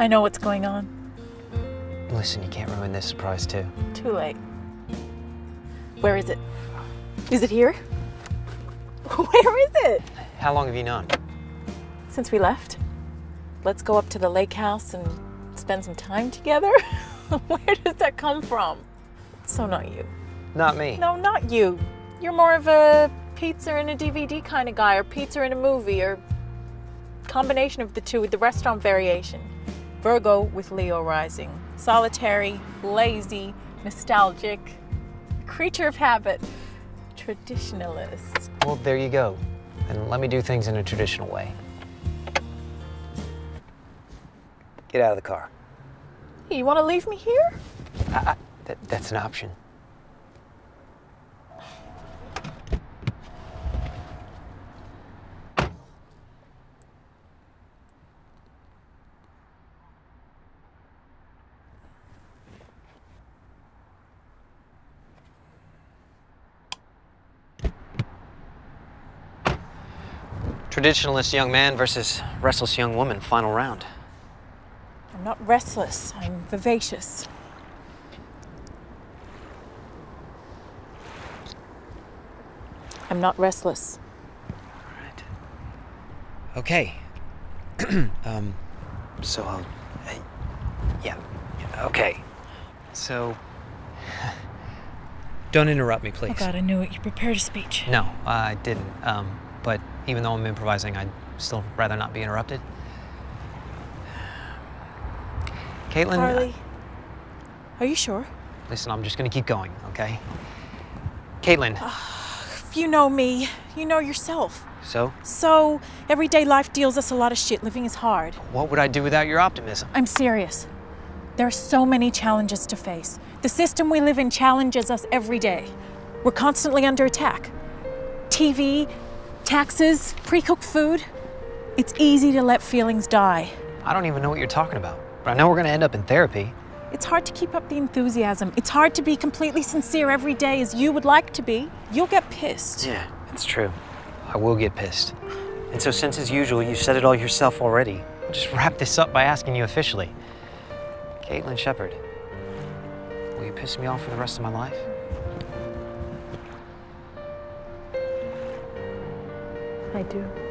I know what's going on. Listen, you can't ruin this surprise, too. Too late. Where is it? Is it here? Where is it? How long have you known? Since we left. Let's go up to the lake house and spend some time together? Where does that come from? So not you. Not me. No, not you. You're more of a pizza and a DVD kind of guy, or pizza and a movie, or combination of the two with the restaurant variation. Virgo with Leo rising. Solitary, lazy, nostalgic, creature of habit, traditionalist. Well, there you go. And let me do things in a traditional way. Get out of the car. You want to leave me here? I, I, that, that's an option. Traditionalist young man versus restless young woman, final round. I'm not restless, I'm vivacious. I'm not restless. Right. Okay. um, so I'll. Uh, yeah. yeah. Okay. So. Don't interrupt me, please. Oh God, I knew it. You prepared a speech. No, I didn't. Um, but even though I'm improvising, I'd still rather not be interrupted. Caitlin. Harley, uh, are you sure? Listen, I'm just gonna keep going, okay? Caitlin. If you know me, you know yourself. So, So, everyday life deals us a lot of shit. Living is hard. what would I do without your optimism? I'm serious. There are so many challenges to face. The system we live in challenges us every day. We're constantly under attack. TV, taxes, pre cooked food. It's easy to let feelings die. I don't even know what you're talking about, but I know we're gonna end up in therapy. It's hard to keep up the enthusiasm. It's hard to be completely sincere every day as you would like to be. You'll get pissed. Yeah, it's true. I will get pissed. And so, since as usual, you said it all yourself already, I'll just wrap this up by asking you officially. Caitlin Shepard, will you piss me off for the rest of my life? I do.